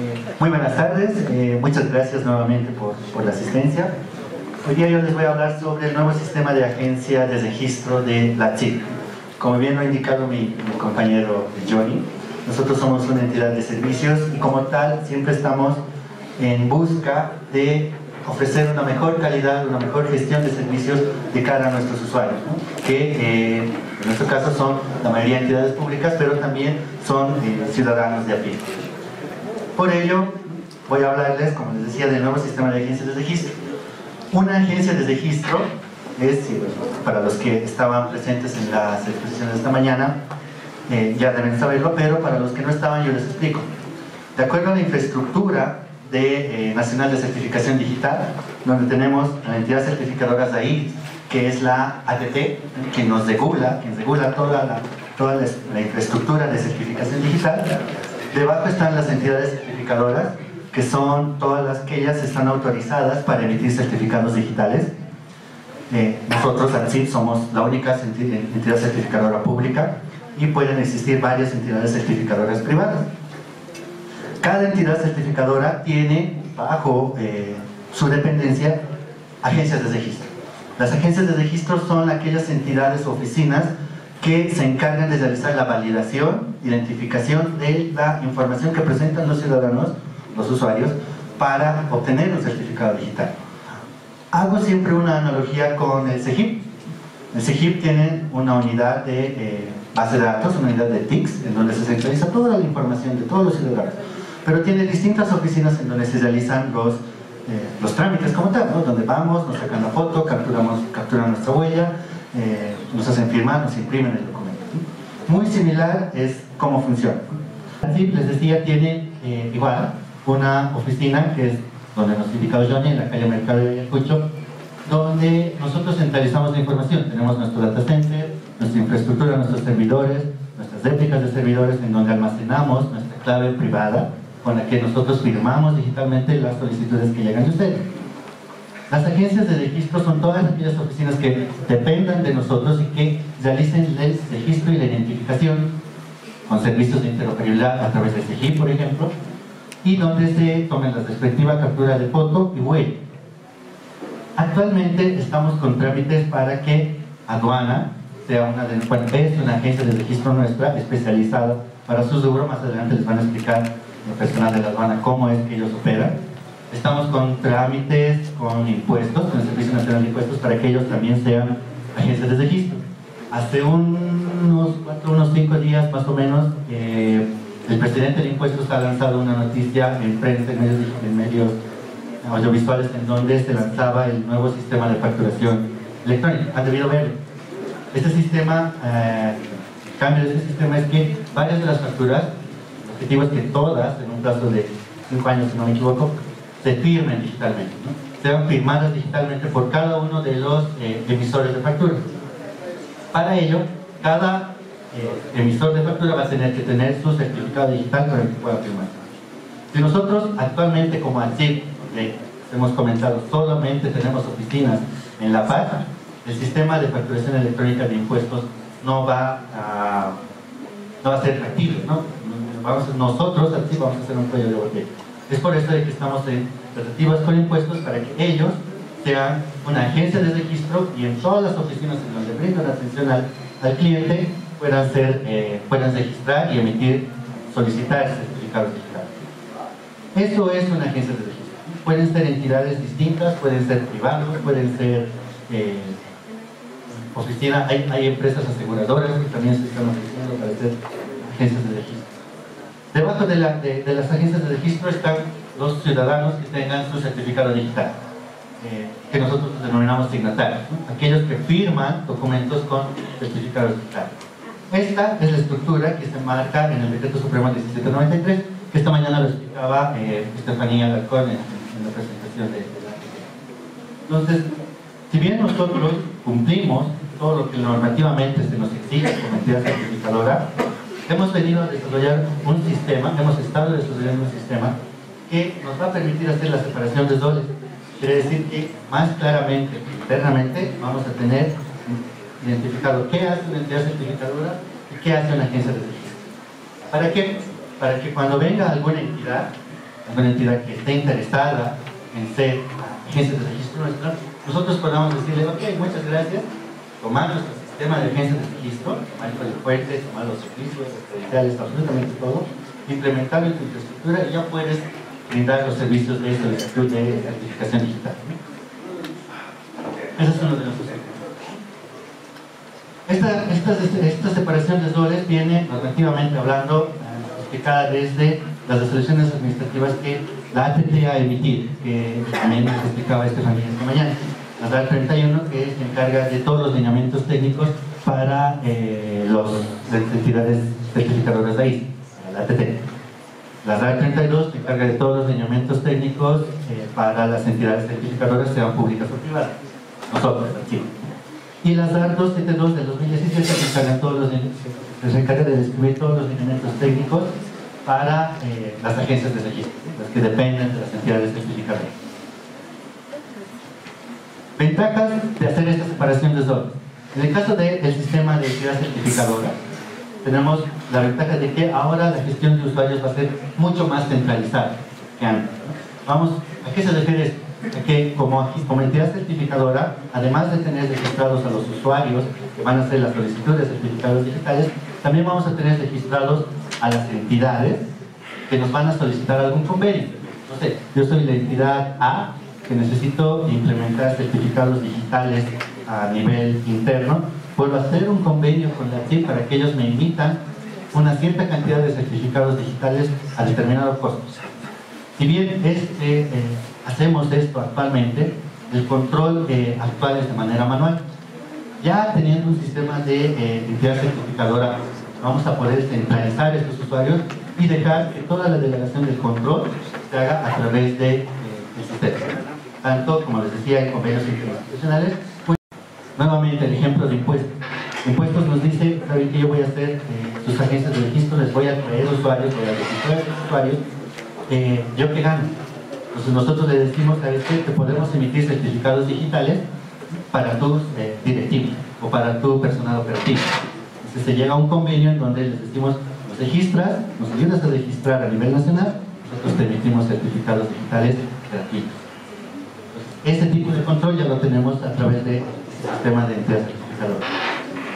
Eh, muy buenas tardes, eh, muchas gracias nuevamente por, por, la asistencia. Hoy día yo les voy a hablar sobre el nuevo sistema de agencia de registro de la CIC. Como bien lo ha indicado mi, mi compañero Johnny, nosotros somos una entidad de servicios y como tal siempre estamos en busca de ofrecer una mejor calidad, una mejor gestión de servicios de cara a nuestros usuarios, que eh, en nuestro caso son la mayoría de entidades públicas, pero también son eh, ciudadanos de a pie. Por ello, voy a hablarles, como les decía, del nuevo sistema de agencias de registro. Una agencia de registro es, para los que estaban presentes en las exposiciones de esta mañana, eh, ya deben saberlo, pero para los que no estaban yo les explico. De acuerdo a la infraestructura de, eh, Nacional de Certificación Digital, donde tenemos la entidad certificadora ahí, que es la ATT, que nos regula, que regula toda la, toda la, infraestructura de certificación digital. Debajo están las entidades certificadoras, que son todas las que ellas están autorizadas para emitir certificados digitales. Eh, nosotros, ANSIP, somos la única entidad certificadora pública y pueden existir varias entidades certificadoras privadas. Cada entidad certificadora tiene bajo eh, su dependencia agencias de registro. Las agencias de registro son aquellas entidades o oficinas que se encargan de realizar la validación, identificación de la información que presentan los ciudadanos, los usuarios, para obtener un certificado digital. Hago siempre una analogía con el CEGIP. El CEGIP tiene una unidad de eh, base de datos, una unidad de TICS, en donde se centraliza toda la información de todos los ciudadanos pero tiene distintas oficinas en donde se realizan los, eh, los trámites como tal, ¿no? donde vamos, nos sacan la foto, capturamos, capturan nuestra huella, eh, nos hacen firmar, nos imprimen el documento. Muy similar es cómo funciona. Así les decía, tiene eh, igual una oficina que es donde nos indicado Johnny, en la calle Mercado de Ayacucho, donde nosotros centralizamos la información. Tenemos nuestro data center, nuestra infraestructura, nuestros servidores, nuestras réplicas de servidores en donde almacenamos nuestra clave privada con la que nosotros firmamos digitalmente las solicitudes que llegan de ustedes. Las agencias de registro son todas aquellas oficinas que dependan de nosotros y que realicen el registro y la identificación con servicios de interoperabilidad a través de CGI, por ejemplo, y donde se tomen la respectiva captura de foto y huella. Actualmente estamos con trámites para que aduana sea una, de, es una agencia de registro nuestra especializada para su seguro. Más adelante les van a explicar personal de la aduana cómo es que ellos operan. Estamos con trámites, con impuestos, con el Servicio Nacional de Impuestos, para que ellos también sean agencias de registro. Hace unos cuatro, unos cinco días más o menos, eh, el presidente de impuestos ha lanzado una noticia en prensa, en medios, en medios audiovisuales, en donde se lanzaba el nuevo sistema de facturación electrónica. Han debido ver Este sistema, eh, el cambio de este sistema es que varias de las facturas objetivo es que todas, en un plazo de 5 años, si no me equivoco, se firmen digitalmente, sean firmadas digitalmente por cada uno de los eh, emisores de factura. Para ello, cada eh, emisor de factura va a tener que tener su certificado digital para que pueda firmar. Si nosotros actualmente como ANSIP, hemos comentado, solamente tenemos oficinas en La Paz, el sistema de facturación electrónica de impuestos no va a, no va a ser activo, ¿no? nosotros así vamos a hacer un cuello de botella. Es por eso de que estamos en tratativas con impuestos para que ellos sean una agencia de registro y en todas las oficinas en donde brindan atención al, cliente puedan, ser, eh, puedan registrar y emitir, solicitar certificados digitales. Eso es una agencia de registro. Pueden ser entidades distintas, pueden ser privados, pueden ser eh, oficinas, hay, hay empresas aseguradoras que también se están ofreciendo para ser agencias de registro. Debajo de, las agencias de registro están los ciudadanos que tengan su certificado digital, eh, que nosotros denominamos signatarios, aquellos que firman documentos con certificado digital. Esta es la estructura que se marca en el Decreto Supremo 1793, que esta mañana lo explicaba eh, Estefanía Alarcón en, la presentación de, la Entonces, si bien nosotros cumplimos todo lo que normativamente se nos exige como entidad certificadora, hemos venido a desarrollar un sistema, hemos estado desarrollando un sistema que nos va a permitir hacer la separación de roles. Quiere decir que más claramente, internamente, vamos a tener identificado qué hace una entidad certificadora y qué hace una agencia de registro. ¿Para qué? Para que cuando venga alguna entidad alguna entidad que esté interesada en ser agencia de registro nuestra, nosotros podamos decirle, ok, muchas gracias, tomar nuestro sistema de agencia de registro, tomar el fuerte, tomar los servicios, credenciales, absolutamente todo, implementarlo en tu infraestructura y ya puedes brindar los servicios de solicitud de certificación digital. Ese es uno de nuestros esta, esta, esta separación de roles viene normativamente hablando eh, explicada desde las resoluciones administrativas que la ATT ha emitido, que también nos explicaba Estefanía esta mañana. La DAR 31 que se encarga de todos los lineamientos técnicos para eh, las entidades certificadoras de ahí, la ATT. La DAR 32 se encarga de todos los lineamientos técnicos eh, para las entidades certificadoras, sean públicas o privadas. Nosotros, sí y las DAR 272 del 2017 se encargan todos los, se encarga de describir todos los elementos técnicos para eh, las agencias de registro, las que dependen de las entidades certificadoras. Ventajas de hacer esta separación de zonas. En el caso del sistema de entidad certificadora, tenemos la ventaja de que ahora la gestión de usuarios va a ser mucho más centralizada que antes. Vamos, ¿a qué se refiere esto? que como, como entidad certificadora, además de tener registrados a los usuarios que van a hacer la solicitud de certificados digitales, también vamos a tener registrados a las entidades que nos van a solicitar algún convenio. No sé, yo soy la entidad A que necesito implementar certificados digitales a nivel interno, puedo hacer un convenio con la TIC para que ellos me invitan una cierta cantidad de certificados digitales a determinado costo. Si bien este, eh, hacemos esto actualmente, el control eh, actual es de manera manual. Ya teniendo un sistema de eh, entidad certificadora, vamos a poder centralizar estos usuarios y dejar que toda la delegación del control se haga a través de, sistema. Tanto, como les decía, en convenios internacionales. Pues, nuevamente, el ejemplo de impuestos. Impuestos nos dice, ¿saben que yo voy a hacer eh, sus agencias de registro? Les voy a traer usuarios, voy a registrar usuarios. Eh, ¿Yo qué gano? Entonces nosotros le decimos, ¿sabes qué? Que podemos emitir certificados digitales para tus eh, directivos o para tu personal operativo. Entonces se llega a un convenio en donde les decimos, nos registras, nos ayudas a registrar a nivel nacional, nosotros te emitimos certificados digitales gratuitos. Ese tipo de control ya lo tenemos a través del sistema de entidad certificadora.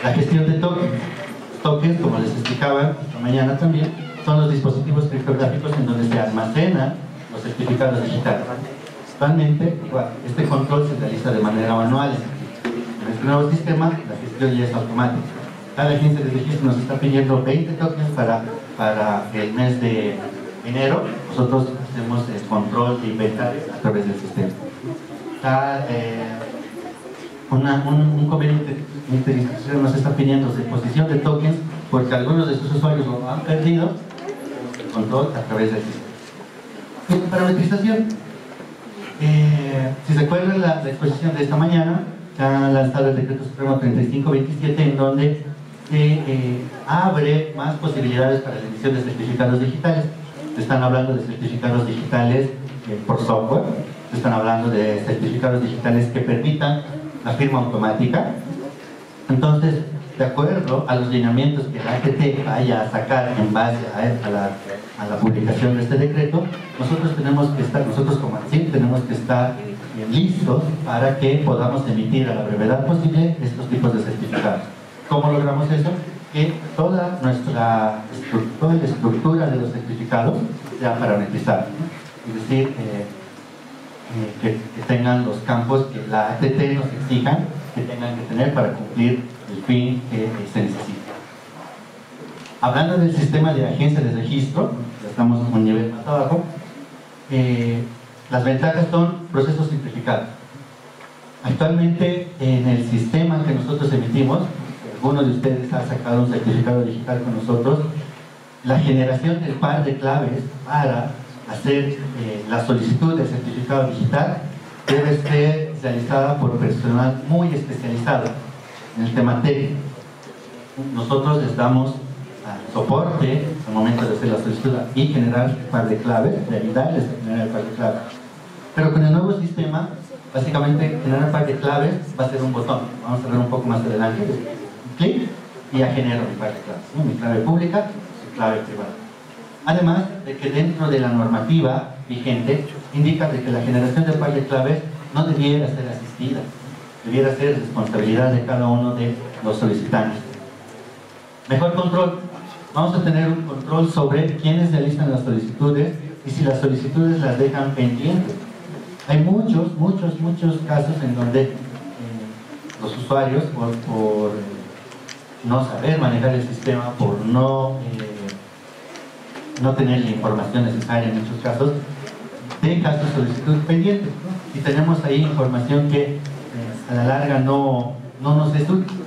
La gestión de tokens. Tokens, como les explicaba esta mañana también, son los dispositivos criptográficos en donde se almacenan los certificados digitales. Actualmente, este control se realiza de manera manual. En este nuevo sistema, la gestión ya es automática. Cada agencia de registro nos está pidiendo 20 tokens para, para el mes de enero. Nosotros hacemos el control de inventarios a través del sistema. Está, eh, un, un, convenio interinstitucional nos está pidiendo deposición de tokens porque algunos de sus usuarios lo han perdido control a través del sistema. Parametrización. Eh, si se acuerdan la, la, exposición de esta mañana, se ha lanzado el decreto supremo 3527 en donde se eh, abre más posibilidades para la emisión de certificados digitales. Están hablando de certificados digitales por software, están hablando de certificados digitales que permitan la firma automática. Entonces, de acuerdo a los lineamientos que la ATT vaya a sacar en base a, la, a, la, publicación de este decreto, nosotros tenemos que estar, nosotros como ANSIM tenemos que estar listos para que podamos emitir a la brevedad posible estos tipos de certificados. ¿Cómo logramos eso? Que toda nuestra toda la estructura de los certificados sea parametrizada. Es decir, eh, que, que tengan los campos que la ATT nos exija que tengan que tener para cumplir el fin que se necesita. Hablando del sistema de agencia de registro, ya estamos un nivel más abajo, eh, las ventajas son procesos simplificados. Actualmente en el sistema que nosotros emitimos, alguno de ustedes ha sacado un certificado digital con nosotros, la generación del par de claves para hacer eh, la solicitud del certificado digital debe ser realizada por personal muy especializado en el tema técnico. Nosotros les damos soporte al momento de hacer la solicitud y generar el par de claves, de ayudarles a generar el par de claves. Pero con el nuevo sistema, básicamente generar el par de claves va a ser un botón. Vamos a ver un poco más adelante. Clic y ya genero mi par de claves. Mi clave pública, mi clave privada. Además de que dentro de la normativa vigente indica de que la generación de de claves no debiera ser asistida, debiera ser responsabilidad de cada uno de los solicitantes. Mejor control. Vamos a tener un control sobre quiénes realizan las solicitudes y si las solicitudes las dejan pendientes. Hay muchos, muchos, muchos casos en donde eh, los usuarios, por, por, no saber manejar el sistema, por no, eh, no tener la información necesaria en muchos casos, dejan sus solicitudes pendientes. Y tenemos ahí información que eh, a la larga no, no nos es útil.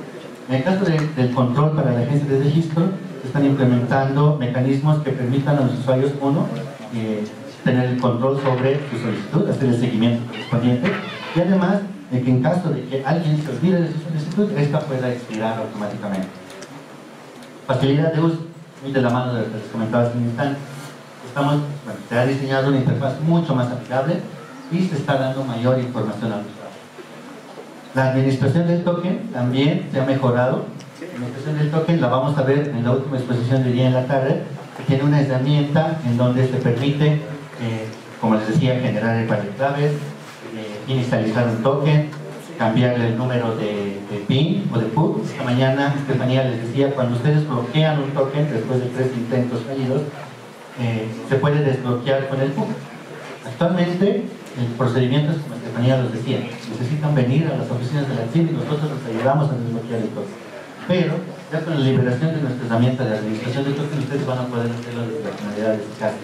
En el caso del control para la agencia de registro, están implementando mecanismos que permitan a los usuarios, uno, eh, tener el control sobre su solicitud, hacer el seguimiento correspondiente y además de que en caso de que alguien se olvide de su solicitud, esta pueda expirar automáticamente. Facilidad de uso, muy de la mano de lo que les comentaba hace un instante. Estamos, bueno, se ha diseñado una interfaz mucho más amigable y se está dando mayor información al usuario. La administración del token también se ha mejorado. La administración del token la vamos a ver en la última exposición de día en la tarde, tiene una herramienta en donde se permite, eh, como les decía, generar el par de claves, eh, inicializar un token, cambiarle el número de, de, PIN o de PUC. Esta mañana Estefanía les decía, cuando ustedes bloquean un token después de tres intentos fallidos, eh, se puede desbloquear con el PUC. Actualmente el procedimiento es como Estefanía los decía, necesitan venir a las oficinas de la CID y nosotros les ayudamos a desbloquear el token. Pero ya con la liberación de nuestra herramienta de administración de token, ustedes van a poder hacerlo desde la de su casa.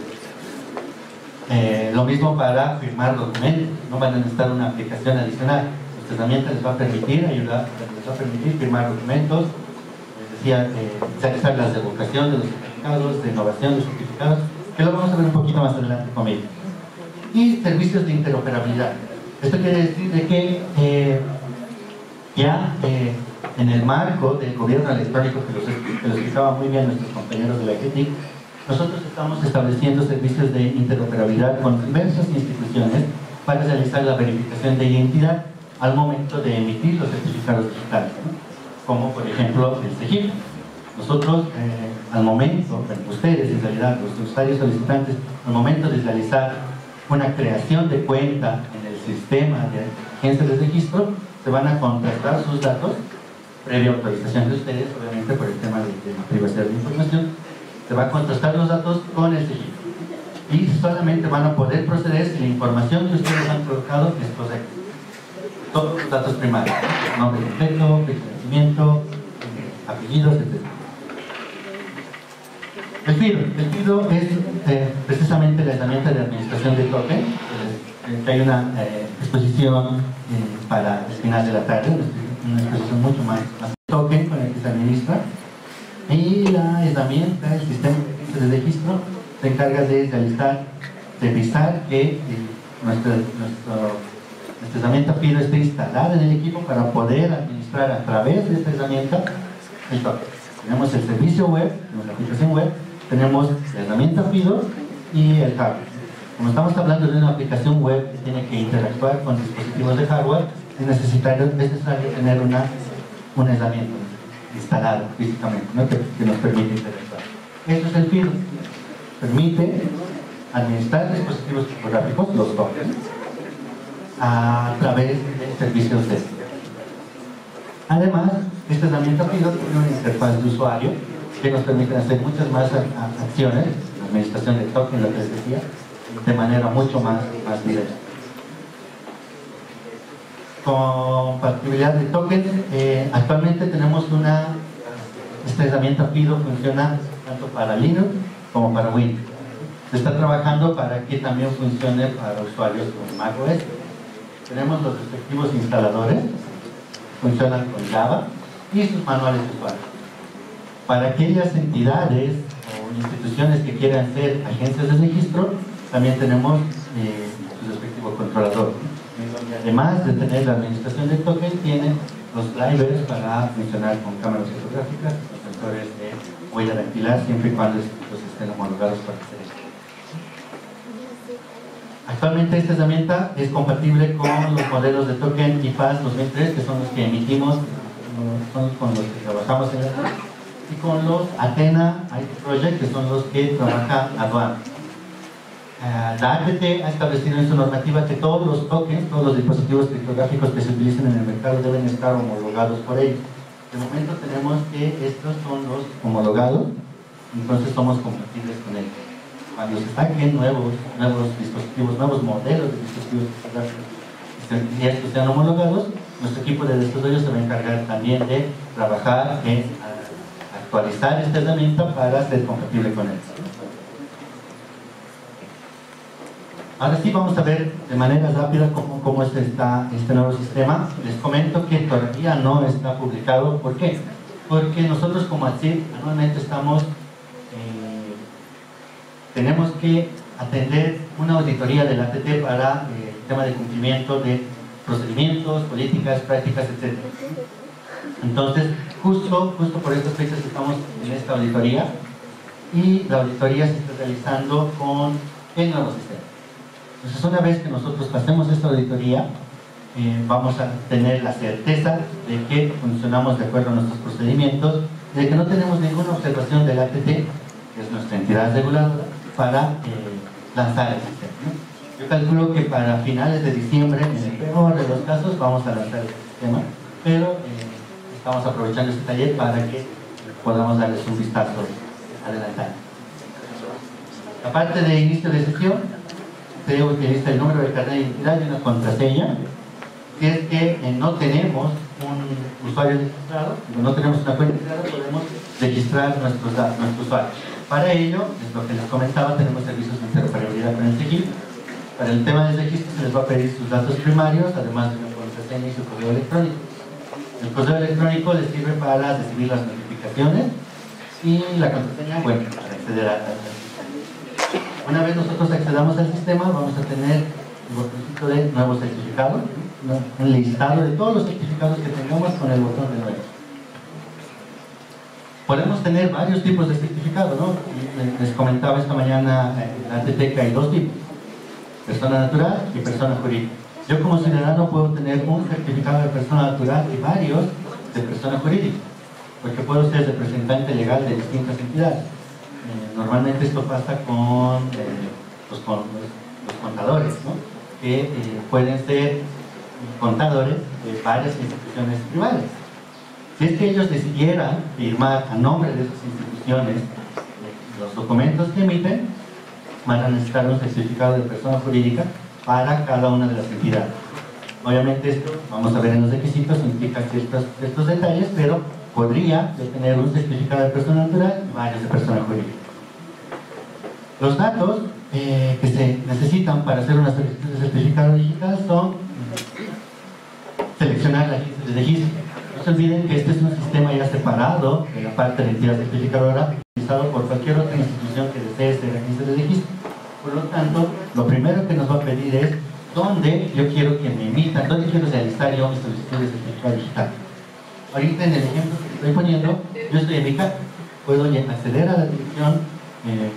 Eh, lo mismo para firmar documentos, no van a necesitar una aplicación adicional. Herramienta les va a permitir ayudar, les va a permitir firmar documentos, les decía, eh, realizar las de vocación de los certificados, de innovación de certificados, que lo vamos a ver un poquito más adelante conmigo y servicios de interoperabilidad. Esto quiere decir de que eh, ya eh, en el marco del gobierno electrónico, que, los, que lo explicaba muy bien nuestros compañeros de la GETIC, nosotros estamos estableciendo servicios de interoperabilidad con diversas instituciones para realizar la verificación de identidad al momento de emitir los certificados digitales, como por ejemplo el CEGIP. Nosotros, eh, al momento, ustedes en realidad, los usuarios solicitantes, al momento de realizar una creación de cuenta en el sistema de agencia de registro, se van a contratar sus datos, previa autorización de ustedes, obviamente por el tema de, la privacidad de información, se va a contrastar los datos con el registro. Y solamente van a poder proceder si la información que ustedes han colocado es correcta. Todos los datos primarios, nombre completo, fecha de nacimiento, apellidos, etc. El FIDO. El es eh, precisamente la herramienta de administración de token. Eh, hay una eh, exposición para el final de la tarde, una exposición mucho más, más token con el que se administra. Y la herramienta, el sistema de registro, se encarga de realizar, revisar que nuestra, nuestro, nuestra herramienta FIDO esté instalada en el equipo para poder administrar a través de esta herramienta el token. Tenemos el servicio web, la aplicación web, tenemos la herramienta FIDO y el hardware. Como estamos hablando de una aplicación web que tiene que interactuar con dispositivos de hardware, es necesario, es necesario tener una, una herramienta instalada físicamente ¿no? que, nos permite interactuar. Eso es el FIDO. Permite administrar dispositivos tipográficos, los tokens, a través de servicios de Además, esta herramienta FIDO tiene una interfaz de usuario que nos permiten hacer muchas más acciones, la administración de token, lo que decía, de manera mucho más, más directa. Compatibilidad de tokens, eh, actualmente tenemos una, esta herramienta FIDO funciona tanto para Linux como para Windows. Se está trabajando para que también funcione para usuarios con macOS. Tenemos los respectivos instaladores, funcionan con Java y sus manuales de para aquellas entidades o instituciones que quieran ser agencias de registro, también tenemos eh, su respectivo controlador. Además de tener la administración del token, tiene los drivers para funcionar con cámaras fotográficas, los sensores de huella dactilar, siempre y cuando estos estén homologados para hacer. Actualmente esta herramienta es compatible con los modelos de token IPAS 2003, que son los que emitimos, son con los que trabajamos en el y con los Athena IT Project, que son los que trabaja aduana. Ah, la ATT ha establecido en su normativa que todos los tokens, todos los dispositivos criptográficos que se utilicen en el mercado deben estar homologados por ellos. De momento tenemos que estos son los homologados, entonces somos compatibles con ellos. Cuando se saquen nuevos, nuevos dispositivos, nuevos modelos de dispositivos criptográficos y estos sean homologados, nuestro equipo de desarrollo se va a encargar también de trabajar en actualizar esta herramienta para ser compatible con él. Ahora sí vamos a ver de manera rápida cómo, cómo está este nuevo sistema. Les comento que todavía no está publicado. ¿Por qué? Porque nosotros como ATSIP anualmente estamos, tenemos que atender una auditoría del ATT para eh, el tema de cumplimiento de procedimientos, políticas, prácticas, etc. Entonces, justo, justo por estas fechas estamos en esta auditoría y la auditoría se está realizando con el nuevo sistema. Entonces, una vez que nosotros pasemos esta auditoría, eh, vamos a tener la certeza de que funcionamos de acuerdo a nuestros procedimientos, de que no tenemos ninguna observación del ATT, que es nuestra entidad reguladora, para eh, lanzar el sistema. Yo calculo que para finales de diciembre, en el peor de los casos, vamos a lanzar el sistema, pero eh, estamos aprovechando este taller para que podamos darles un vistazo adelantado. La parte de inicio de sesión, se utiliza el número de carnet de identidad y una contraseña. Si es que eh, no tenemos un usuario registrado, no tenemos una cuenta registrada, podemos registrar nuestros, nuestro usuario. Para ello, es lo que les comentaba, tenemos servicios de interoperabilidad con el SEGIP. Para el tema del registro se les va a pedir sus datos primarios, además de una contraseña y su correo electrónico. El correo electrónico les sirve para recibir las notificaciones y la contraseña, bueno, para acceder a, la Una vez nosotros accedamos al sistema, vamos a tener un botoncito de nuevo certificado, un listado de todos los certificados que tengamos con el botón de nuevo. Podemos tener varios tipos de certificados, ¿no? Les comentaba esta mañana en la que hay dos tipos, persona natural y persona jurídica. Yo como ciudadano puedo tener un certificado de persona natural y varios de persona jurídica, porque puedo ser representante legal de distintas entidades. Eh, normalmente esto pasa con, eh, los, contadores, ¿no? que eh, pueden ser contadores de varias instituciones privadas. Si es que ellos decidieran firmar a nombre de esas instituciones los documentos que emiten, van a necesitar un certificado de persona jurídica para cada una de las entidades. Obviamente esto, vamos a ver en los requisitos, implica ciertos, estos detalles, pero podría tener un certificado de persona natural y varios de persona jurídica. Los datos eh, que se necesitan para hacer una solicitud de certificado digital son seleccionar la agencia de registro. No se olviden que este es un sistema ya separado de la parte de la entidad certificadora, utilizado por cualquier otra institución que desee ser agencia de registro. Por lo tanto, lo primero que nos va a pedir es dónde yo quiero que me emitan, dónde quiero realizar yo mi solicitud de certificado digital. Ahorita en el ejemplo que estoy poniendo, yo estoy en mi casa, puedo acceder a la dirección eh,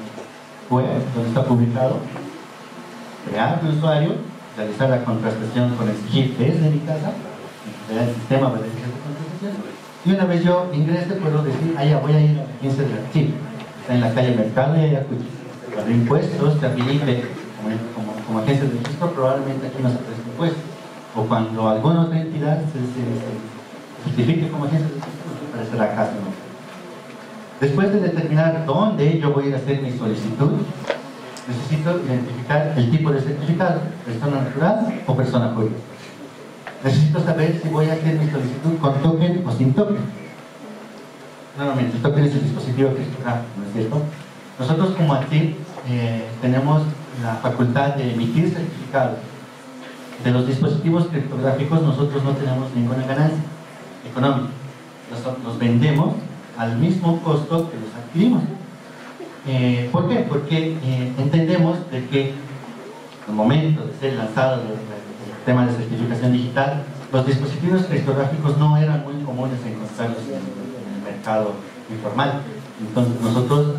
web donde está publicado, crear mi usuario, realizar la contratación con el SGIF desde mi casa, el sistema para y una vez yo ingrese puedo decir, ah ya voy a ir a la agencia de archivo, está en la calle Mercado de Ayacucho cuando impuestos te como, como, agencia de registro, probablemente aquí no se preste impuestos. O cuando alguna otra entidad se, justifique como agencia de registro, aparecerá acá nombre. Después de determinar dónde yo voy a hacer mi solicitud, necesito identificar el tipo de certificado, persona natural o persona jurídica. Necesito saber si voy a hacer mi solicitud con token o sin token. Nuevamente, token es el dispositivo criptográfico, ¿no es cierto? Nosotros como ATIP eh, tenemos la facultad de emitir certificados. De los dispositivos criptográficos nosotros no tenemos ninguna ganancia económica. Los, vendemos al mismo costo que los adquirimos. Eh, ¿Por qué? Porque eh, entendemos de que al momento de ser lanzado el, tema de certificación digital, los dispositivos criptográficos no eran muy comunes encontrarlos en, el mercado informal. Entonces nosotros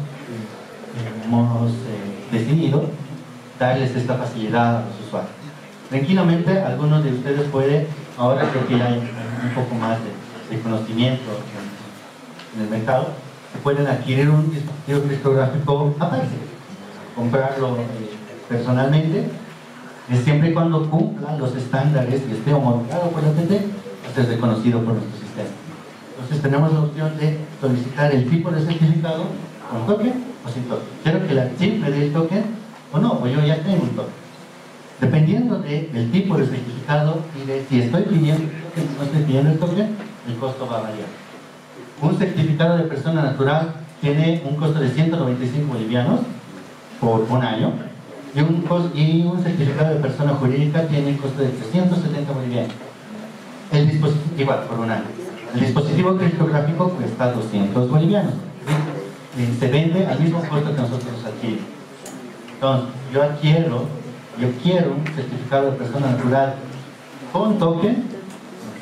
hemos eh, decidido darles esta facilidad a los usuarios. Tranquilamente, algunos de ustedes pueden, ahora creo que hay un poco más de, conocimiento en, el mercado, pueden adquirir un dispositivo criptográfico aparte, comprarlo eh, personalmente, es siempre y cuando cumpla los estándares y esté homologado por la TT, pues es reconocido por nuestro sistema. Entonces tenemos la opción de solicitar el tipo de certificado con token o sin token. Quiero que la chip me dé el token o no, o yo ya tengo un token. Dependiendo del tipo de certificado y de si estoy pidiendo el token o no estoy pidiendo el token, el costo va a variar. Un certificado de persona natural tiene un costo de 195 bolivianos por un año y un, y un certificado de persona jurídica tiene un costo de 370 bolivianos. El dispositivo, igual, por un año. El dispositivo criptográfico cuesta 200 bolivianos. Se vende al mismo costo que nosotros adquirimos. Entonces, yo adquiero, yo quiero un certificado de persona natural con token,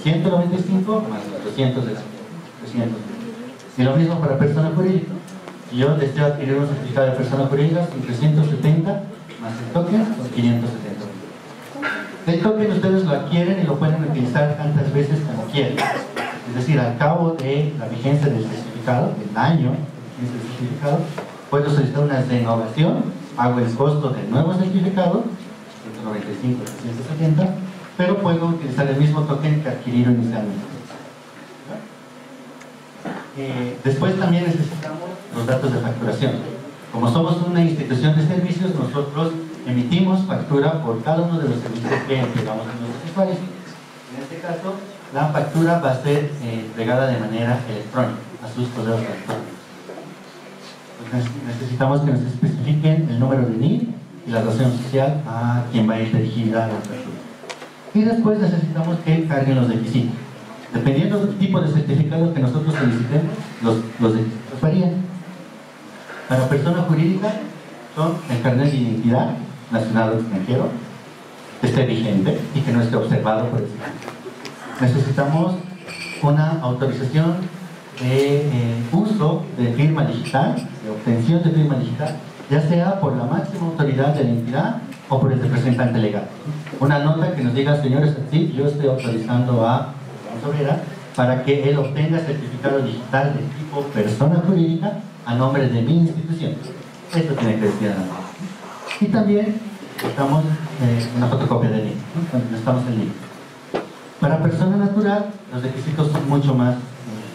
195 más 200 de 300. Y lo mismo para persona jurídica. Yo deseo adquirir un certificado de persona jurídica, son 370 más el token, son 570. El token ustedes lo adquieren y lo pueden utilizar tantas veces como quieran. Es decir, al cabo de la vigencia del certificado, el año del certificado, puedo solicitar una renovación, hago el costo del nuevo certificado, 195, 370, pero puedo utilizar el mismo token que adquirí inicialmente. Eh, después también necesitamos los datos de facturación. Como somos una institución de servicios, nosotros emitimos factura por cada uno de los servicios que entregamos a nuestros usuarios. En este caso, la factura va a ser eh, entregada de manera electrónica a sus correos electrónicos. necesitamos que nos especifiquen el número de NID y la razón social a quien va a ir dirigida la factura. Y después necesitamos que carguen los requisitos. Dependiendo del tipo de certificado que nosotros solicitemos, los, los requisitos varían. Para persona jurídica son el carnet de identidad nacional o extranjero, que esté vigente y que no esté observado por el. Necesitamos una autorización de eh, uso de firma digital, de obtención de firma digital, ya sea por la máxima autoridad de la entidad o por el representante legal. Una nota que nos diga, señores, sí, yo estoy autorizando a Sobrera para que él obtenga certificado digital de tipo persona jurídica a nombre de mi institución. Esto tiene que decir la Y también estamos eh, una fotocopia de link, ¿no? estamos en línea. Para persona natural, los requisitos son mucho más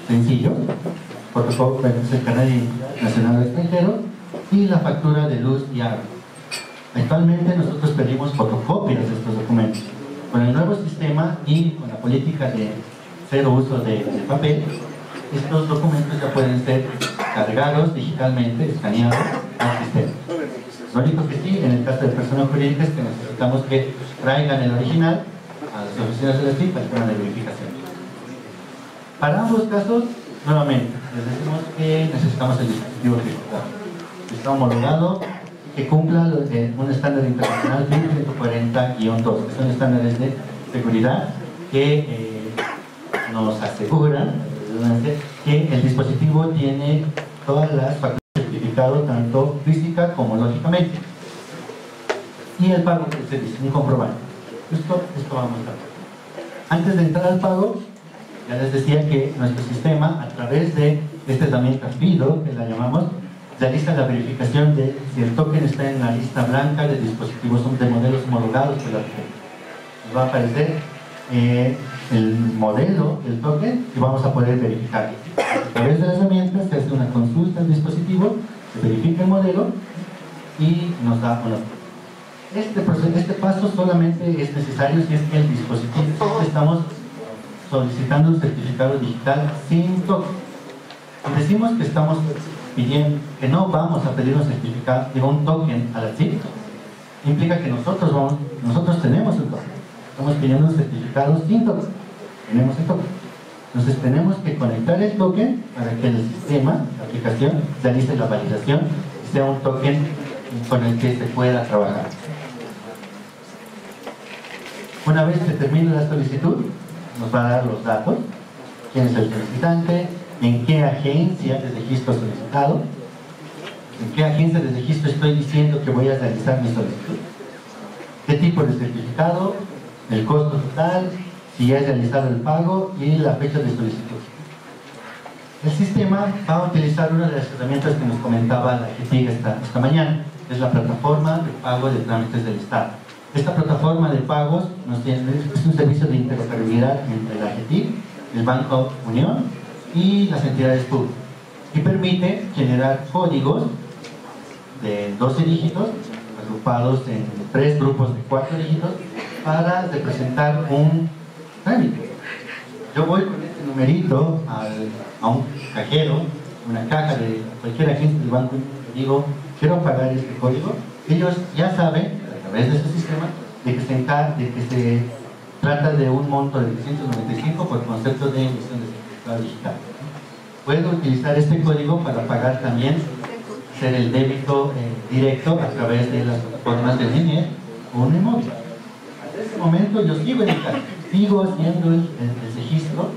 sencillos. Fotocopia del canal nacional extranjero y la factura de luz y agua. Actualmente nosotros pedimos fotocopias de estos documentos. Con el nuevo sistema y con la política de cero uso de, papel, estos documentos ya pueden ser cargados digitalmente, escaneados al sistema. Lo único que sí, en el caso de personas jurídicas, que necesitamos que traigan el original a las oficinas de la CIP para la verificación. Para ambos casos, nuevamente, les decimos que necesitamos el dispositivo que está homologado que cumpla un estándar internacional 140-2, que son estándares de seguridad que eh, nos aseguran que el dispositivo tiene todas las factores certificadas, tanto física como lógicamente. Y el pago que se dice, un comprobante. Esto, esto vamos a ver. Antes de entrar al pago, ya les decía que nuestro sistema, a través de esta herramienta FIDO, que la llamamos, realiza la verificación de si el token está en la lista blanca de dispositivos de modelos homologados por la Nos va a aparecer eh, el modelo del token y vamos a poder verificar. A través de la herramienta se hace una consulta al dispositivo, se verifica el modelo y nos da una este, este paso solamente es necesario si es que el dispositivo estamos solicitando un certificado digital sin token. Si decimos que estamos pidiendo que no vamos a pedir un certificado, digo, un token a la CIP, implica que nosotros, vamos, nosotros tenemos un token. Estamos pidiendo un certificado sin token. Tenemos el token. Entonces tenemos que conectar el token para que el sistema, la aplicación, realice la validación y sea un token con el que se pueda trabajar. Una vez que termine la solicitud, nos va a dar los datos, quién es el solicitante, en qué agencia de registro solicitado, en qué agencia de registro estoy diciendo que voy a realizar mi solicitud, qué tipo de certificado, el costo total, si he realizado el pago y la fecha de solicitud. El sistema va a utilizar una de las herramientas que nos comentaba la GTIG esta, esta mañana, es la plataforma de pago de trámites del Estado. Esta plataforma de pagos nos tiene, es un servicio de interoperabilidad entre la AGETIP, el Banco Unión y las entidades públicas y permite generar códigos de 12 dígitos agrupados en tres grupos de 4 dígitos para representar un Yo voy con este numerito a un cajero, una caja de cualquier agente del banco y digo, quiero pagar este código. Ellos ya saben, a través de ese sistema, de que se, trata de un monto de 395 por concepto de emisión de certificado digital. Puedo utilizar este código para pagar también, hacer el débito eh, directo a través de las plataformas de línea o un inmóvil. Hasta este momento yo sigo en el casa, sigo haciendo el, registro,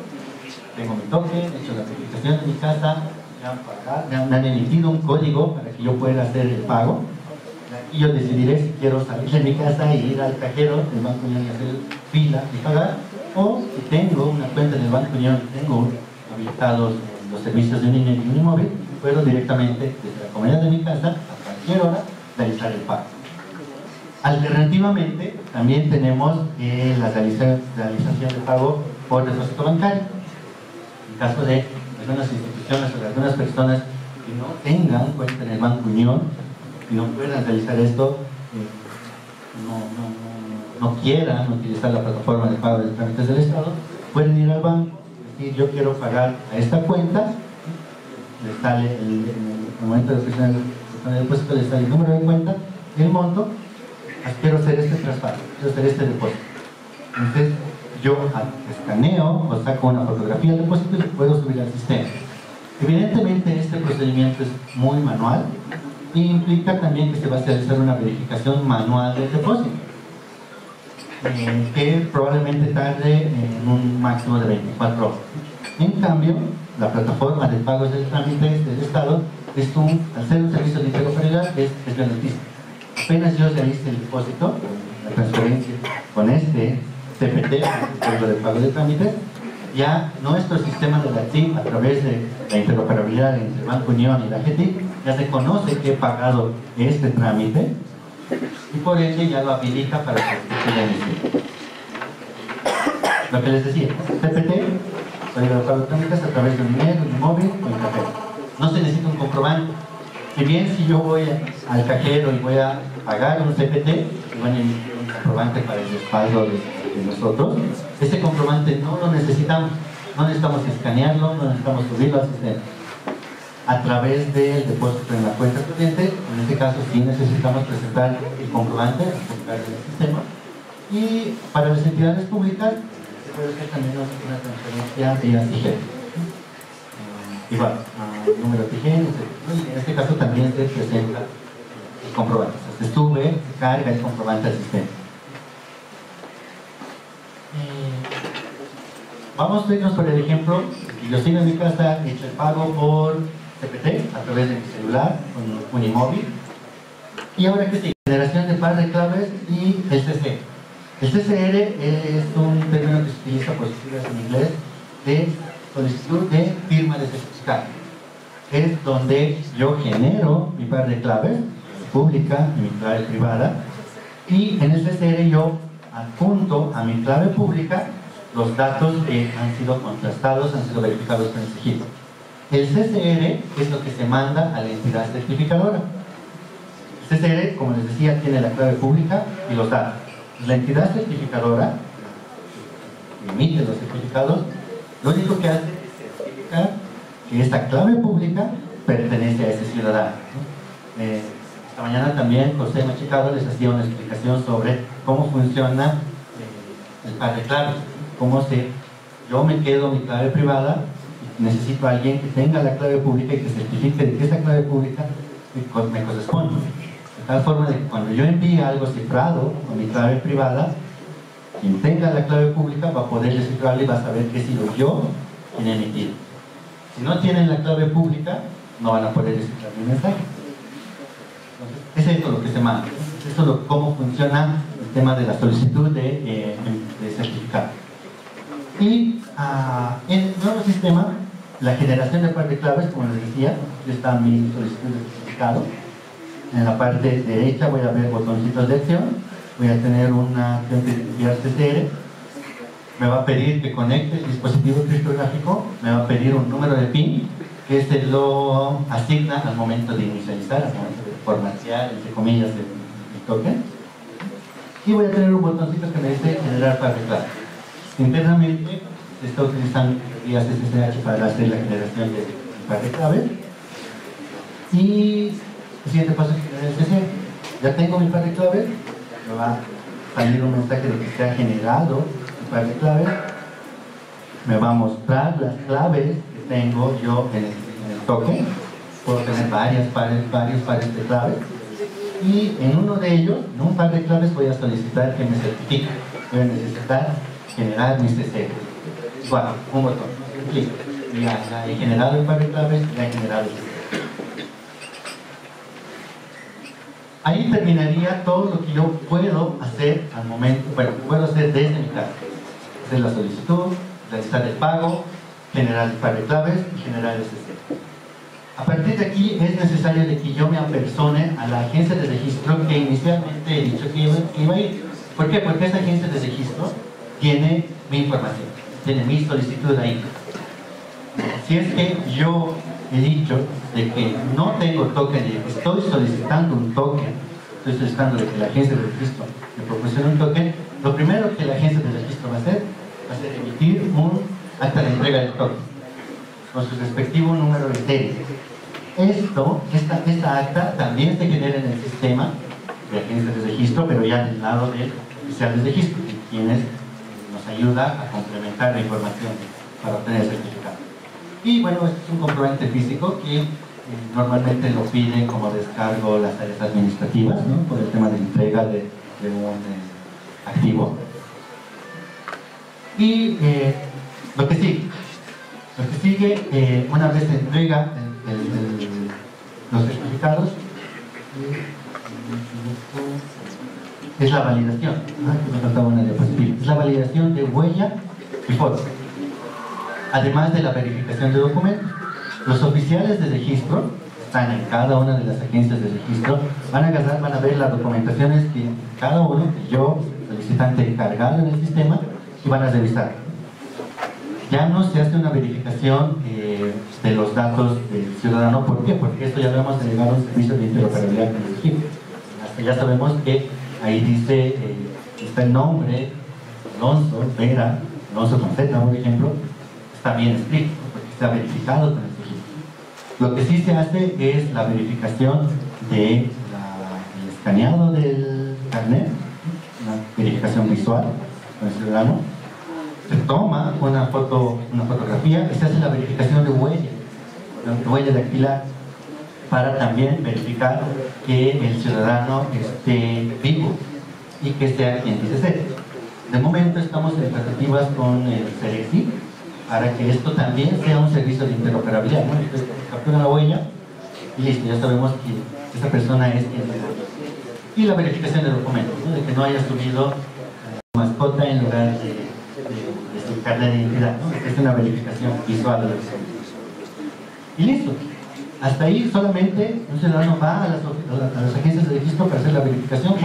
tengo mi token, he hecho la verificación de mi casa, me han, me han emitido un código para que yo pueda hacer el pago y yo decidiré si quiero salir de mi casa y ir al cajero del Banco Unión y hacer fila y pagar, o si tengo una cuenta en el Banco Unión tengo habilitados los servicios de un y un inmóvil, puedo directamente desde la comunidad de mi casa a cualquier hora realizar el pago. Alternativamente, también tenemos eh, la realización de pago por depósito bancario. En caso de algunas instituciones o de algunas personas que no tengan cuenta en el Banco Unión y no puedan realizar esto, eh, no, quieran utilizar la plataforma de pago de trámites del Estado, pueden ir al banco y decir yo quiero pagar a esta cuenta, le sale el, en el momento de presión del depósito le sale el número de cuenta el monto, quiero hacer este traspaso, quiero hacer este depósito. Entonces yo escaneo o saco una fotografía del depósito y puedo subir al sistema. Evidentemente este procedimiento es muy manual, y implica también que se va a realizar una verificación manual del depósito, eh, que probablemente tarde en un máximo de 24 horas. En cambio, la plataforma de pagos del trámite del Estado es un, al ser un servicio de interoperabilidad es, es garantiza. Apenas yo realice el depósito, la transferencia con este TPT, el de pago de trámite, ya nuestro sistema de la TIC a través de la interoperabilidad entre Banco Unión y la GTIC ya se conoce que he pagado este trámite y por ende ya lo habilita para que se emisión. Lo que les decía, TPT, código de pago trámites a través de un email, un móvil o un cajero. No se necesita un comprobante. Si bien si yo voy al cajero y voy a pagar un CPT, van a un comprobante para el respaldo de, nosotros, ese comprobante no lo necesitamos. No necesitamos escanearlo, no necesitamos subirlo a través del depósito en la cuenta corriente. En este caso sí necesitamos presentar el comprobante del sistema. Y para las entidades públicas puede hacer también una transferencia vía TIGEN. Igual, uh, número TIGEN, y en este caso también se presenta el comprobante. O sea, se sube, carga el comprobante al sistema. Vamos a irnos por el ejemplo, yo sigo en mi casa, he hecho el pago por CPT a través de mi celular, con un inmóvil. Y ahora que sigue, generación de par de claves y el CCR. El CCR es un término que se utiliza por siglas en inglés de solicitud de firma de Es donde yo genero mi par de claves pública y mi clave privada y en el CCR yo adjunto a mi clave pública los datos que han sido contrastados, han sido verificados con el sigilo. El CCR es lo que se manda a la entidad certificadora. El CCR, como les decía, tiene la clave pública y los datos. La entidad certificadora emite los certificados, lo único que hace que esta clave pública pertenece a ese ciudadano. Eh, esta mañana también José Machicado les hacía una explicación sobre cómo funciona eh, el par de claves, cómo se, yo me quedo mi clave privada necesito a alguien que tenga la clave pública y que certifique de que esa clave pública me corresponde. De tal forma que cuando yo envíe algo cifrado con mi clave privada, quien tenga la clave pública va a poder descifrarlo y va a saber que he sido yo quien he emitido. Si no tienen la clave pública, no van a poder descifrar mi mensaje. Entonces, es esto lo que se manda. Esto es cómo funciona el tema de la solicitud de, eh, certificado. Y ah, en el nuevo sistema la generación de par de claves, como les decía, está mi solicitud de certificado. En la parte derecha voy a ver botoncitos de acción, voy a tener una acción de enviar CTR, me va a pedir que conecte el dispositivo criptográfico, me va a pedir un número de PIN, que se lo asigna al momento de inicializar, al momento de formatear, entre comillas, el, token. Y voy a tener un botoncito que me dice generar clave. Internamente se está utilizando vías SSH para hacer la generación de par de clave. Y el siguiente paso es generar el CC. Ya tengo mi par clave, me va a salir un mensaje de que se ha generado mi par de clave. Me va a mostrar las claves que tengo yo en el, token. Puedo tener varias pares, varios pares de claves. Y en uno de ellos, en un par de claves, voy a solicitar que me certifique. Voy a necesitar generar mi CC. Bueno, un botón, clic. Ya, ya he generado un par de claves, ya he generado el. Ahí terminaría todo lo que yo puedo hacer al momento, bueno, puedo hacer desde mi casa. Hacer la solicitud, realizar el pago, generar el claves y generar el. A partir de aquí es necesario de que yo me apersone a la agencia de registro que inicialmente he dicho que iba, a ir. ¿Por qué? Porque esa agencia de registro tiene mi información, tiene mi solicitud ahí. Si es que yo he dicho de que no tengo token estoy solicitando un token, estoy solicitando de que la agencia de registro me proporcione un token, lo primero que la agencia de registro va a hacer ser emitir un acta de entrega del token con su respectivo número de serie. Esto, esta, esta acta también se genera en el sistema de agencia de registro, pero ya del lado del oficial de registro, quienes nos ayuda a complementar la información para obtener el certificado. Y bueno, es un comprobante físico que eh, normalmente lo piden como descargo las áreas administrativas, ¿no? por el tema de entrega de, de un eh, activo. Y eh, lo que sigue, lo que sigue, eh, una vez se entrega los certificados, es la validación. Faltaba una. Es la validación de huella y foto además de la verificación de documentos. Los oficiales de registro están en cada una de las agencias de registro, van a agarrar, van a ver las documentaciones que cada uno, que yo, solicitante, cargado en el sistema, y van a revisar. Ya no se hace una verificación eh, de los datos del ciudadano, ¿por qué? Porque esto ya lo hemos delegado a un servicio de interoperabilidad con el registro. Hasta ya sabemos que ahí dice, eh, está el nombre, Alonso, Vera, Alonso con por ejemplo, está bien escrito, porque está verificado con el registro. Lo que sí se hace es la verificación del escaneado del carnet, una verificación visual con el ciudadano. Se toma una, foto, una fotografía y se hace la verificación de huella, de huella dactilar, para también verificar que el ciudadano esté vivo y que sea quien dice ser. De momento estamos en tratativas con el CEREXI, para que esto también sea un servicio de interoperabilidad. captura la huella y listo, ya sabemos que esta persona es quien Y la verificación de documentos, de que no haya subido su mascota en lugar de, de, de carnet de identidad. ¿no? Es una verificación visual de la Y listo. Hasta ahí solamente un ciudadano va a las, a agencias de registro para hacer la verificación.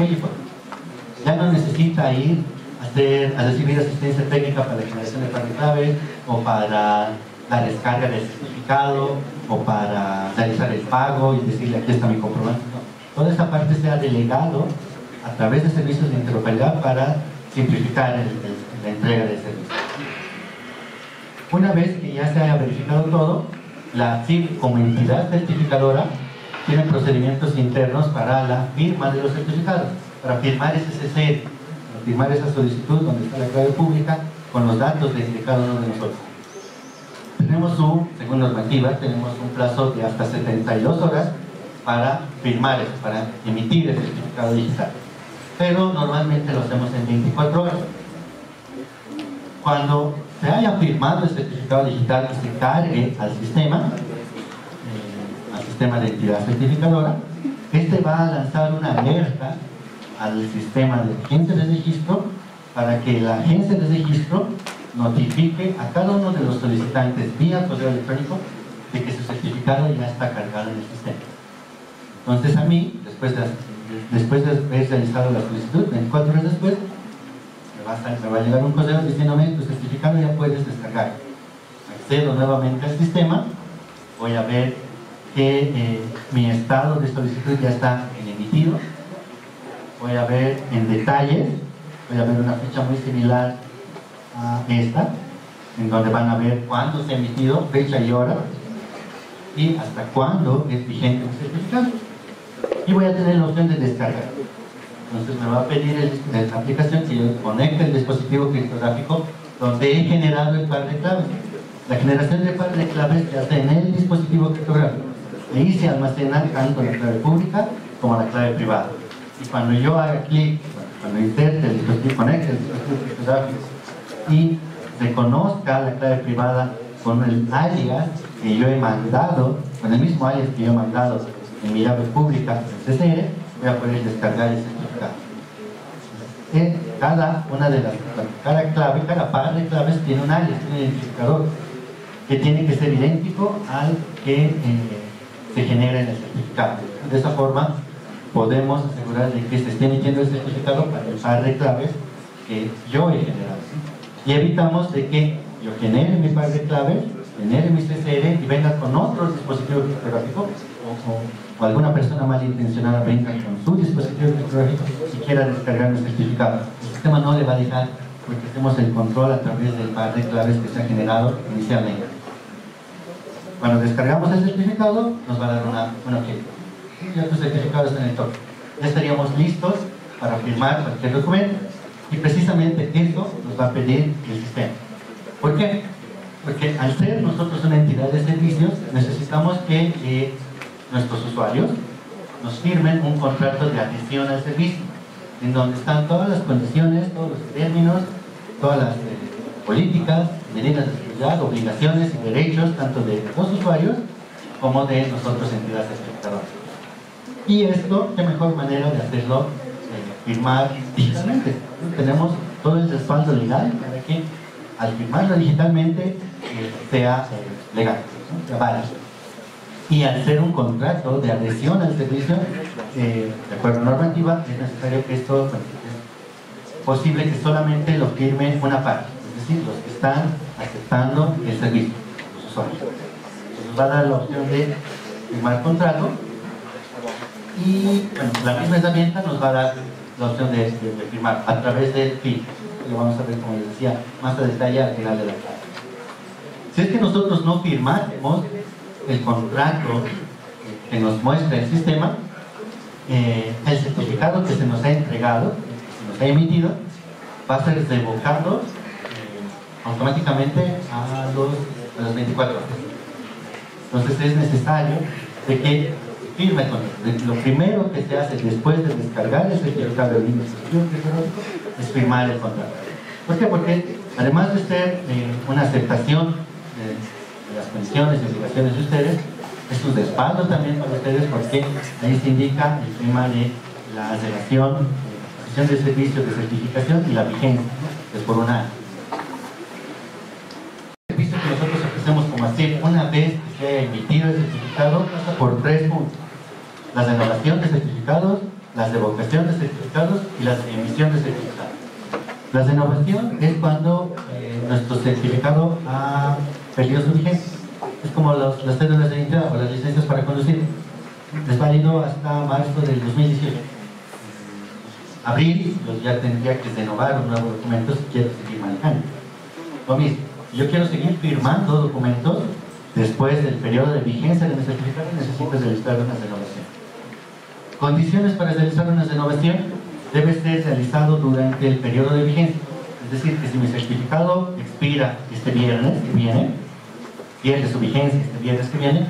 Ya no necesita ir hacer, a recibir asistencia técnica para la generación de par de clave o para la descarga del certificado o para realizar el pago y decirle aquí está mi comprobante. Toda esta parte se ha delegado a través de servicios de interoperabilidad para simplificar la entrega del servicio. Una vez que ya se haya verificado todo, la como entidad certificadora tiene procedimientos internos para la firma de los certificados, para firmar ese CC, para firmar esa solicitud donde está la clave pública con los datos de, cada uno de nosotros. Tenemos un, según normativa, tenemos un plazo de hasta 72 horas para firmar para emitir el certificado digital. Pero normalmente lo hacemos en 24 horas. Cuando se haya firmado el certificado digital y se cargue al sistema, eh, al sistema de entidad certificadora, este va a lanzar una alerta al sistema de agencia de registro para que la agencia de registro notifique a cada uno de los solicitantes vía correo electrónico de que su certificado ya está cargado en el sistema. Entonces a mí, después de, después de haber realizado la solicitud, 24 horas después, va, a, va a llegar un correo diciéndome tu certificado ya puedes descargar. Accedo nuevamente al sistema, voy a ver que eh, mi estado de solicitud ya está en emitido, voy a ver en detalles, voy a ver una ficha muy similar a esta, en donde van a ver cuándo se ha emitido, fecha y hora, y hasta cuándo es vigente un certificado. Y voy a tener la opción de descargar. Entonces me va a pedir la aplicación que yo conecte el dispositivo criptográfico donde he generado el par de claves. La generación de par de claves se hace en el dispositivo criptográfico. Ahí se almacena tanto la clave pública como la clave privada. Y cuando yo haga clic, cuando inserte el dispositivo, conecte el dispositivo criptográfico y reconozca la clave privada con el alias que yo he mandado, con el mismo alias que yo he mandado en mi llave pública CCR, voy a poder descargar el cada una de las, cada clave, cada par de claves tiene un alias, un identificador, que tiene que ser idéntico al que eh, se genera en el certificado. De esa forma podemos asegurar de que se esté emitiendo el certificado para el par de claves que yo he generado. Y evitamos de que yo genere mi par de claves, genere mi CCR y venga con otro dispositivo criptográfico o, alguna persona malintencionada venga con su dispositivo criptográfico quiera descargar mi certificado. El sistema no le va a dejar porque tenemos el control a través del par de claves que se ha generado inicialmente. Cuando descargamos el certificado, nos va a dar una, un objeto. Ya tu certificado está en el toque. Ya estaríamos listos para firmar cualquier documento. Y precisamente eso nos va a pedir el sistema. ¿Por qué? Porque al ser nosotros una entidad de servicios, necesitamos que eh, nuestros usuarios nos firmen un contrato de adhesión al servicio, en donde están todas las condiciones, todos los términos, todas las eh, políticas, medidas de seguridad, obligaciones y derechos, tanto de los usuarios como de nosotros, entidades certificadoras. Y esto, qué mejor manera de hacerlo, eh, firmar digitalmente. Tenemos todo el respaldo legal para que al firmarlo digitalmente eh, sea legal, sea válido. Y al ser un contrato de adhesión al servicio, eh, de acuerdo a normativa, es necesario que esto es posible que solamente lo firme una parte, es decir, los que están aceptando el servicio, los usuarios. Nos va a dar la opción de firmar contrato y la misma herramienta nos va a dar la opción de, firmar a través del PIN lo vamos a ver, como les decía, más a detalle al final de la clase. Si es que nosotros no firmamos el contrato que nos muestra el sistema, eh, el certificado que se nos ha entregado, que se nos ha emitido, va a ser revocado eh, automáticamente a, los, a las 24 horas. Entonces es necesario de que firme el contrato. Lo primero que se hace después de descargar el certificado de es firmar el contrato. ¿Por qué? Porque además de ser eh, una aceptación las condiciones y obligaciones de ustedes, es un respaldo también para ustedes porque ahí se indica el tema de la relación, la de servicio de certificación y la vigencia, es por un año. El servicio que nosotros ofrecemos como así, una vez que se haya emitido el certificado, por tres puntos. La renovación de certificados, la revocación de certificados y la emisión de certificados. La renovación es cuando eh, nuestro certificado ha perdido su vigencia. Es como los, las cédulas de identidad o las licencias para conducir. Es válido hasta marzo del 2018. Abril, pues ya tendría que renovar un nuevo documento si quiero seguir manejando. Lo mismo, yo quiero seguir firmando documentos, después del periodo de vigencia de mi certificado necesito realizar una renovación. Condiciones para realizar una renovación debe ser realizado durante el periodo de vigencia. Es decir, que si mi certificado expira este viernes que viene, pierde su vigencia este viernes que viene,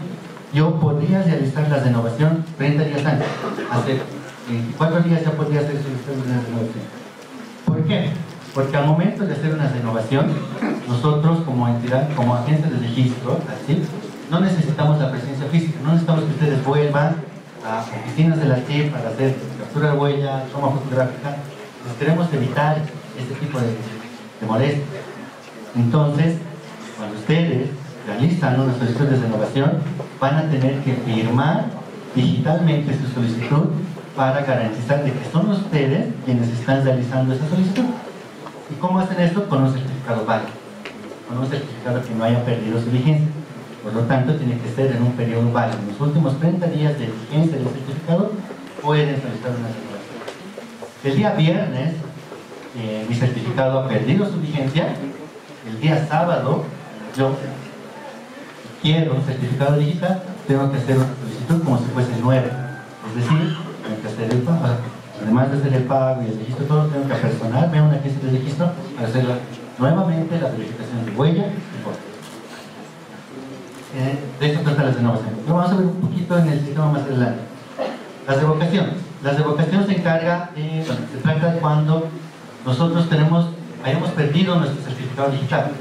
yo podría realizar la renovación 30 días antes. Hace 24 días ya podría hacer una renovación. ¿Por qué? Porque al momento de hacer una renovación, nosotros como entidad, como agencia de registro, así, no necesitamos la presencia física, no necesitamos que ustedes vuelvan a oficinas de la TIP para hacer captura de huella, toma fotográfica, queremos evitar este tipo de molestias. Entonces, cuando ustedes realizan una solicitud de renovación, van a tener que firmar digitalmente su solicitud para garantizar de que son ustedes quienes están realizando esa solicitud. ¿Y cómo hacen esto? Con un certificado válido, con un certificado que no haya perdido su vigencia. Por lo tanto, tiene que ser en un periodo válido. En los últimos 30 días de vigencia del certificado pueden solicitar una renovación. El día viernes, eh, mi certificado ha perdido su vigencia. El día sábado, yo quiero un certificado digital, tengo que hacer una solicitud como si fuese nuevo. Es decir, tengo que hacer el pago. Además de hacer el pago y el registro, todo tengo que apersonarme a una agencia de registro para hacer nuevamente la verificación de huella y foto. Eh, de eso trata la renovación. Lo vamos a ver un poquito en el sistema más adelante. La revocación. La revocación se encarga, de, bueno, se trata de cuando nosotros tenemos, hayamos perdido nuestro certificado digital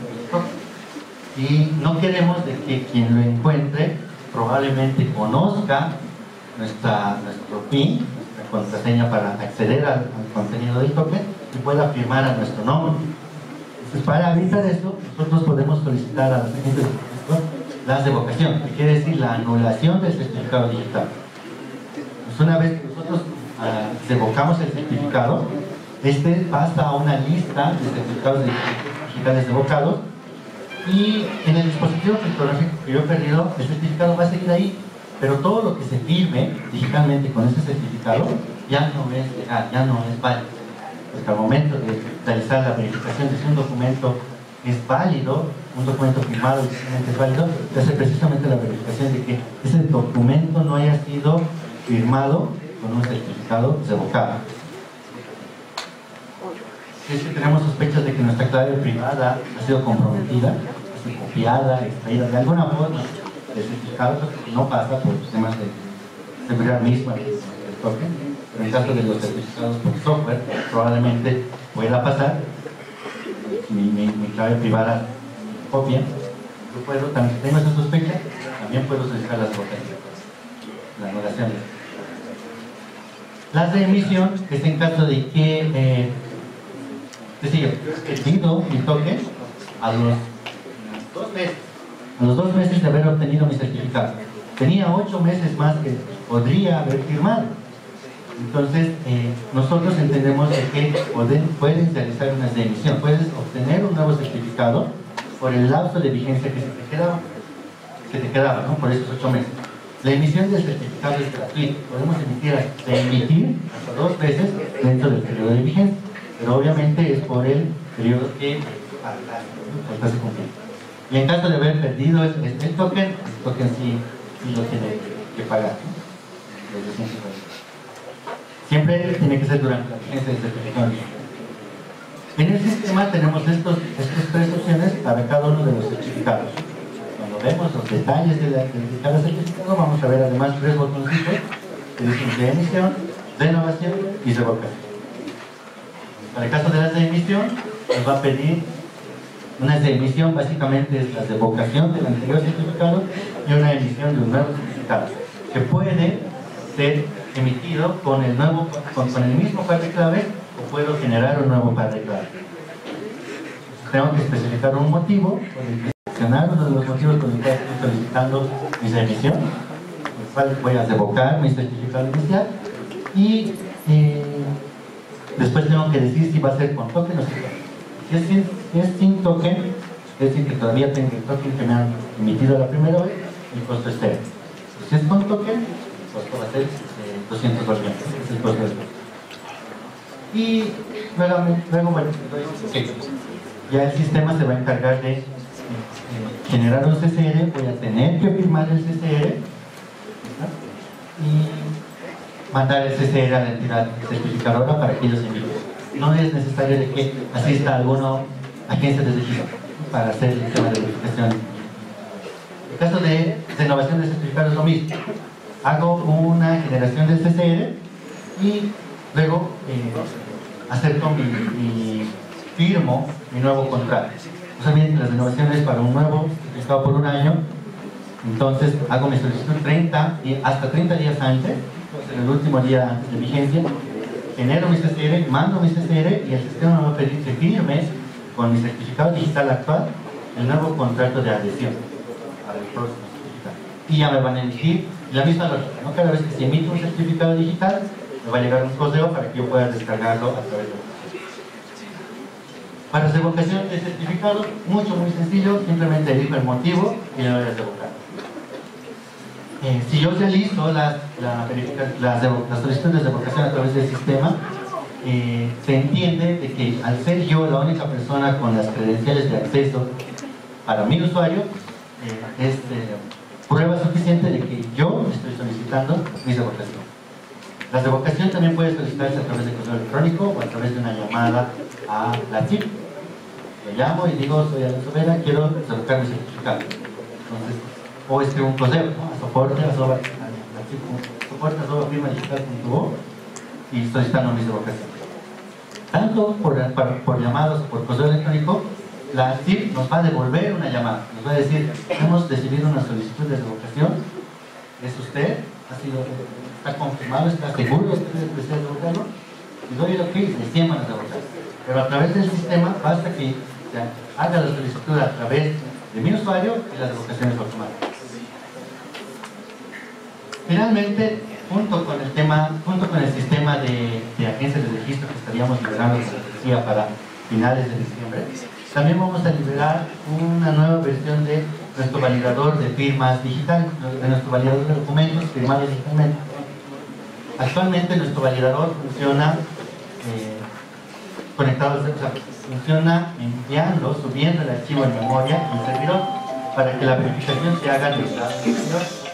y no queremos de que quien lo encuentre probablemente conozca nuestra, nuestro PIN, nuestra contraseña para acceder al, contenido del token y pueda firmar a nuestro nombre. Entonces, para evitar eso, nosotros podemos solicitar a los agentes de la revocación, que quiere decir la anulación del certificado digital. Pues una vez que nosotros uh, revocamos el certificado, este pasa a una lista de certificados digitales revocados y en el dispositivo criptográfico que yo he perdido, el certificado va a seguir ahí, pero todo lo que se firme digitalmente con ese certificado ya no es legal, ya no es válido. Porque al momento de realizar la verificación de si un documento es válido, un documento firmado digitalmente es válido, se hace precisamente la verificación de que ese documento no haya sido firmado con un certificado revocado. Si es que tenemos sospechas de que nuestra clave privada ha sido comprometida, copiada, extraída de alguna forma el certificado no pasa por temas de seguridad misma del token, pero en caso de los certificados por software probablemente pueda pasar. Mi, clave privada copia. Yo puedo, también tengo esa sospecha también puedo solicitar las votaciones la anulación. La reemisión es en caso de que eh, decir, he pedido mi token a los dos meses. A los dos meses de haber obtenido mi certificado. Tenía ocho meses más que podría haber firmado. Entonces, eh, nosotros entendemos que pueden, realizar una reemisión, puedes obtener un nuevo certificado por el lapso de vigencia que se te quedaba, que te quedaba ¿no? por esos ocho meses. La emisión del certificado es gratuita, podemos emitir, emitir hasta dos veces dentro del periodo de vigencia, pero obviamente es por el periodo que se cumplir. Y en caso de haber perdido el, token, el token sí, sí lo tiene que pagar. Siempre tiene que ser durante la vigencia certificado. En el sistema tenemos estos, estas tres opciones para cada uno de los certificados. Cuando vemos los detalles de, la, de cada certificado, vamos a ver además tres botoncitos que dicen de emisión, renovación y revocación. Para el caso de la de emisión, nos va a pedir una emisión básicamente es la revocación del anterior certificado y una emisión de un nuevo certificado que puede ser emitido con el, nuevo, con, el mismo par de clave o puedo generar un nuevo par de clave. Tengo que especificar un motivo seleccionar uno de los motivos por el que estoy solicitando mi emisión, el cual voy a revocar mi certificado inicial y eh, después tengo que decir si va a ser con token o sin token. Si es, sin, si es decir, que todavía tengo el token que me han emitido la primera vez, el costo es cero. Si es con token, el costo va a ser eh, 200 dólares, es el costo Y luego, luego bueno, ya el sistema se va a encargar de eh, generar un CCR, voy a tener que firmar el CCR y mandar el CCR a la entidad certificadora para que ellos envíen no es necesario de que asista a alguna agencia de registro para hacer el tema de verificación. En el caso de renovación de certificado es lo mismo. Hago una generación del CCR y luego eh, acepto mi, firmo mi nuevo contrato. O sea, bien, la renovación es para un nuevo certificado por un año, entonces hago mi solicitud 30 y hasta 30 días antes, en el último día antes de vigencia, genero mi CCR, mando mi CCR y el sistema me va a pedir que firme con mi certificado digital actual el nuevo contrato de adhesión el próximo certificado. Y ya me van a emitir la misma lógica, ¿no? Cada vez que se emite un certificado digital, me va a llegar un correo para que yo pueda descargarlo a través de para revocación de certificado, mucho, muy sencillo, simplemente elijo el motivo y le doy a revocar. Eh, si yo realizo las, la las, las solicitudes de revocación a través del sistema, eh, se entiende de que al ser yo la única persona con las credenciales de acceso para mi usuario, eh, es prueba suficiente de que yo estoy solicitando mi revocación. La revocación también puede solicitarse a través de correo electrónico o a través de una llamada a la CIP lo llamo y digo, soy Alonso Vera, quiero revocar mi certificado. Entonces, o escribo un correo, ¿no? A soporte, a soporte, a firma digital.o y solicitando mi revocación. Tanto por, llamados o por correo electrónico, la CIP nos va a devolver una llamada. Nos va a decir, hemos recibido una solicitud de revocación, es usted, ha sido, está confirmado, está seguro usted revocarlo, y doy lo que y recién van a revocar. Pero a través del sistema basta que haga la solicitud a través de mi usuario y las revocaciones automáticas. Finalmente, junto con el tema, junto con el sistema de, agencias de registro que estaríamos liberando, como para finales de diciembre, también vamos a liberar una nueva versión de nuestro validador de firmas digital, de nuestro validador de documentos firmados digitalmente. Actualmente nuestro validador funciona eh, conectado, o sea, funciona enviando, subiendo el archivo en memoria en servidor para que la verificación se haga de servidor.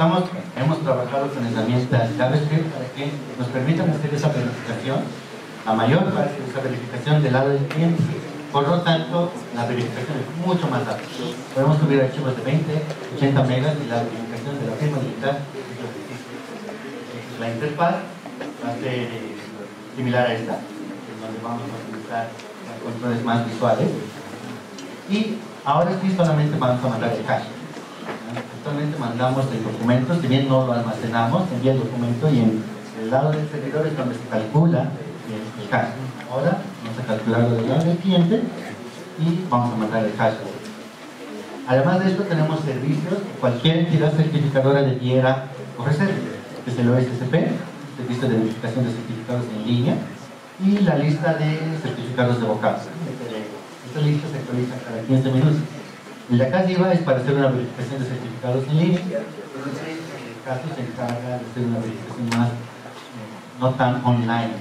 Hemos trabajado con herramientas JavaScript para que nos permitan hacer esa verificación, la mayor parte de esa verificación del lado del cliente. Por lo tanto, la verificación es mucho más rápida. Podemos subir archivos de 20, 80 megas y la verificación de la firma digital La interfaz va a ser similar a esta, donde vamos a utilizar controles más visuales. Y ahora sí solamente vamos a mandar el cache. Actualmente mandamos el documento, si bien no lo almacenamos, envía el documento y en el lado del servidor es donde se calcula el, cache. Ahora vamos a calcularlo del lado del cliente y vamos a mandar el cache. Además de esto tenemos servicios que cualquier entidad certificadora debiera ofrecer, es el OSCP, Servicio de Verificación de Certificados en Línea, y la lista de certificados de vocados. Esta lista se actualiza cada 15 minutos. Acá arriba es para hacer una verificación de certificados en línea. En este caso se encarga de hacer una verificación más, eh, no tan online.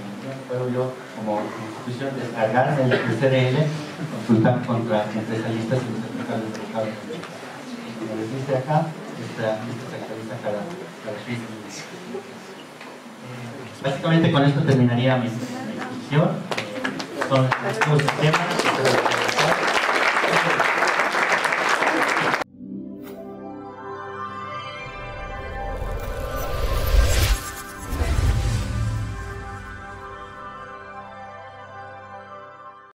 Puedo yo, como institución, descargar el CDL, consultar contra entre esa lista de certificados de. Como les dice acá, esta lista se actualiza cada, cada 15 minutos. Eh, básicamente con esto terminaría mi son los sistemas